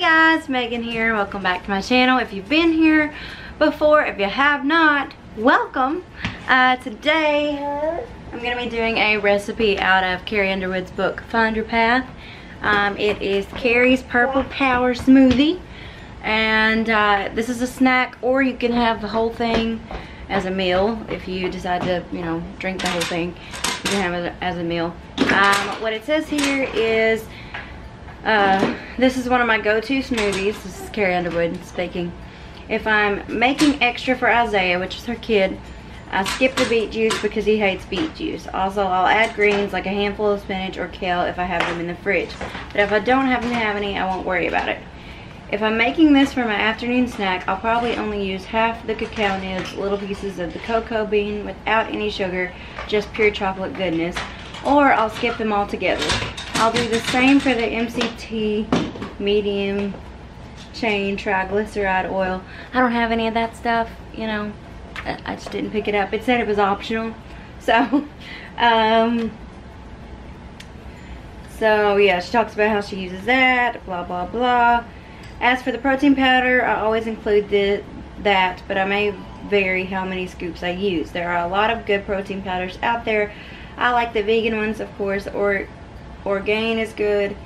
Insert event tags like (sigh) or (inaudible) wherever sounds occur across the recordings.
Guys, Megan here. Welcome back to my channel. If you've been here before, if you have not, welcome. Uh, today, I'm going to be doing a recipe out of Carrie Underwood's book, Find Your Path. Um, it is Carrie's Purple Power Smoothie. And uh, this is a snack, or you can have the whole thing as a meal if you decide to, you know, drink the whole thing. You can have it as a meal. Um, what it says here is uh, this is one of my go-to smoothies. This is Carrie Underwood speaking. If I'm making extra for Isaiah, which is her kid, I skip the beet juice because he hates beet juice. Also, I'll add greens like a handful of spinach or kale if I have them in the fridge. But if I don't happen to have any, I won't worry about it. If I'm making this for my afternoon snack, I'll probably only use half the cacao nibs, little pieces of the cocoa bean without any sugar, just pure chocolate goodness, or I'll skip them all together. I'll do the same for the MCT medium chain triglyceride oil. I don't have any of that stuff, you know. I just didn't pick it up. It said it was optional. (laughs) So, um, so yeah, she talks about how she uses that, blah, blah, blah. As for the protein powder, I always include the, that, but I may vary how many scoops I use. There are a lot of good protein powders out there. I like the vegan ones, of course, or Orgain is good,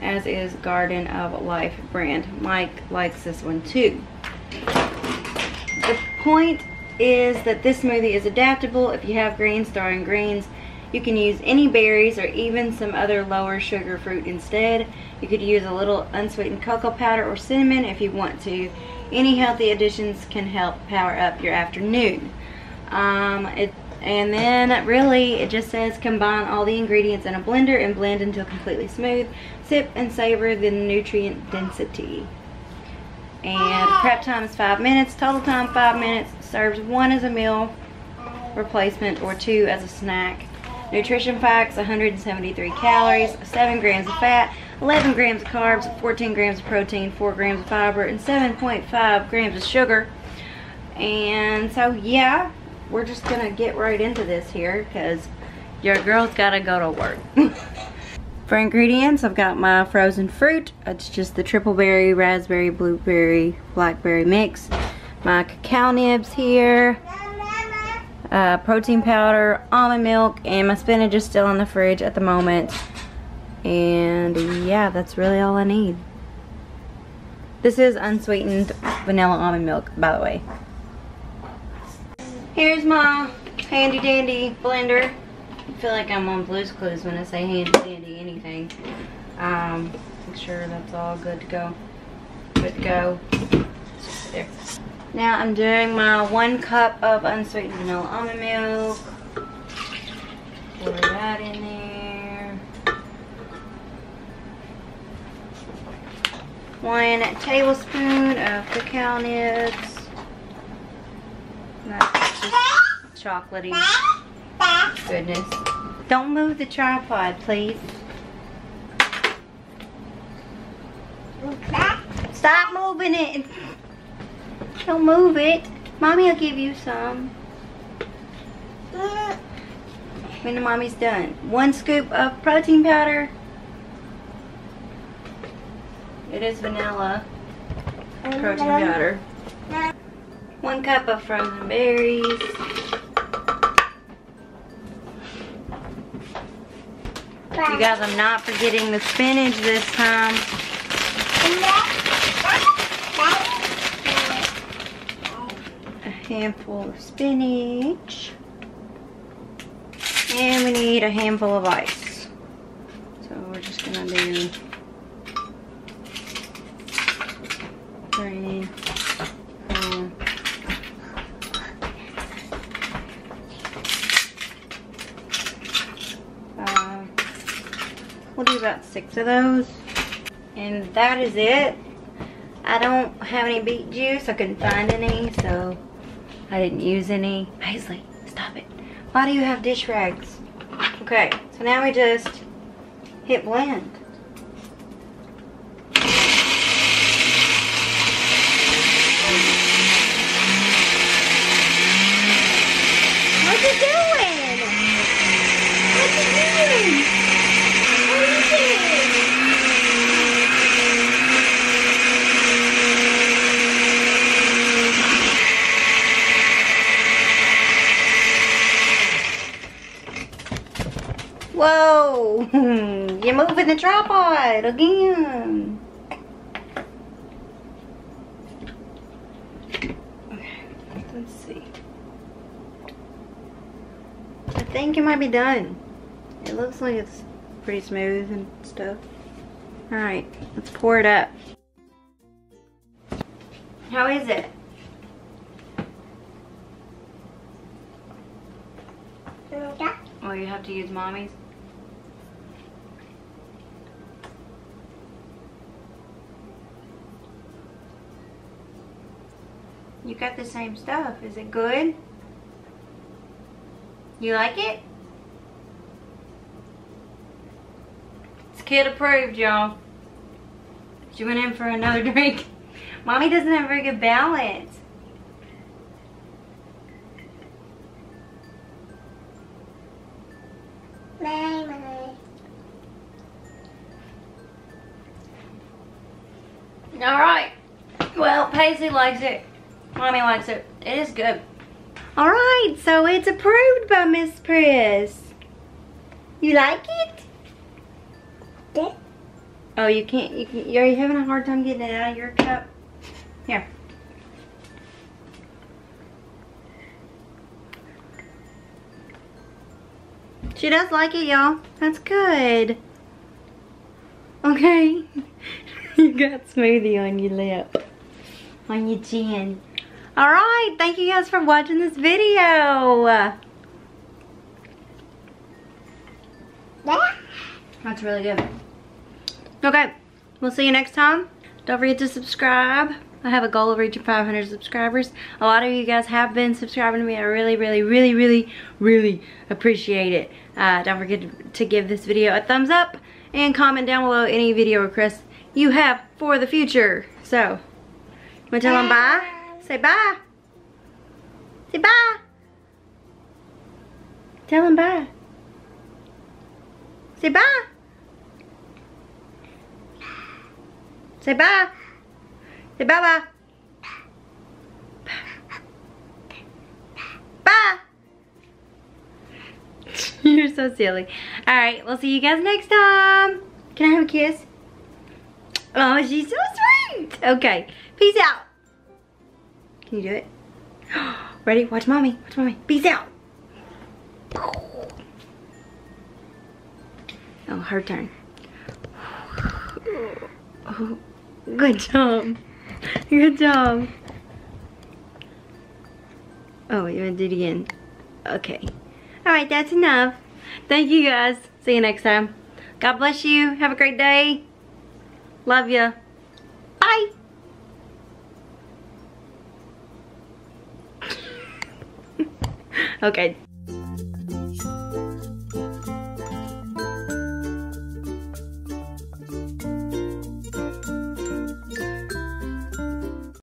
as is Garden of Life brand. Mike likes this one too. The point is that this smoothie is adaptable. If you have greens, throw in greens. You can use any berries or even some other lower sugar fruit instead. You could use a little unsweetened cocoa powder or cinnamon if you want to. Any healthy additions can help power up your afternoon. Um, it and then really it just says combine all the ingredients in a blender and blend until completely smooth. Sip and savor the nutrient density. And prep time is five minutes. Total time five minutes. Serves one as a meal replacement or two as a snack. Nutrition facts 173 calories, 7 grams of fat, 11 grams of carbs, 14 grams of protein, 4 grams of fiber, and 7.5 grams of sugar. And so, yeah, we're just gonna get right into this here because your girl's gotta go to work. (laughs) For ingredients, I've got my frozen fruit. It's just the triple berry, raspberry, blueberry, blackberry mix. My cacao nibs here. Uh, protein powder, almond milk, and my spinach is still in the fridge at the moment. And yeah, that's really all I need. This is unsweetened vanilla almond milk, by the way. Here's my handy dandy blender. I feel like I'm on Blue's Clues when I say handy dandy anything. Um, make sure that's all good to go. Good to go. Now I'm doing my one cup of unsweetened vanilla almond milk. Pour that in there. One tablespoon of cacao nibs. That's just chocolatey goodness. Don't move the tripod, please. Stop moving it. Don't move it. Mommy will give you some. When the mommy's done. One scoop of protein powder. It is vanilla protein powder. One cup of frozen berries. You guys, I'm not forgetting the spinach this time. A handful of spinach. And we need a handful of ice. So we're just gonna do three, We'll do about six of those. And that is it. I don't have any beet juice. I couldn't find any, so I didn't use any. Paislee, stop it. Why do you have dish rags? Okay, so now we just hit blend. Whoa! (laughs) You're moving the tripod again. Okay, let's see. I think it might be done. It looks like it's pretty smooth and stuff. Alright, let's pour it up. How is it? Oh, you have to use mommy's? You got the same stuff. Is it good? You like it? It's kid approved, y'all. She went in for another (laughs) drink. Mommy doesn't have very good balance. Alright. Well, Paislee likes it. Mommy likes it. It is good. Alright, so it's approved by Miss Pris. You like it? Yeah. Oh, you can't, you can, are you having a hard time getting it out of your cup? Here. She does like it, y'all. That's good. Okay. (laughs) you got smoothie on your lip. On your chin. Alright, thank you guys for watching this video. That's really good. Okay, we'll see you next time. Don't forget to subscribe. I have a goal of reaching 500 subscribers. A lot of you guys have been subscribing to me. I really, really, really, really, really appreciate it. Uh, don't forget to give this video a thumbs up and comment down below any video requests you have for the future. So, wanna tell them bye? Say bye. Say bye. Tell him bye. Say bye. Say bye. Say bye-bye. Bye. (laughs) You're so silly. Alright, we'll see you guys next time. Can I have a kiss? Oh, she's so sweet. Okay, peace out. Can you do it? (gasps) Ready? Watch mommy. Watch mommy. Peace out. Oh, her turn. Oh, (sighs) good job. Good job. Oh, you want to do it again? Okay. Alright, that's enough. Thank you guys. See you next time. God bless you. Have a great day. Love ya. Bye. Okay.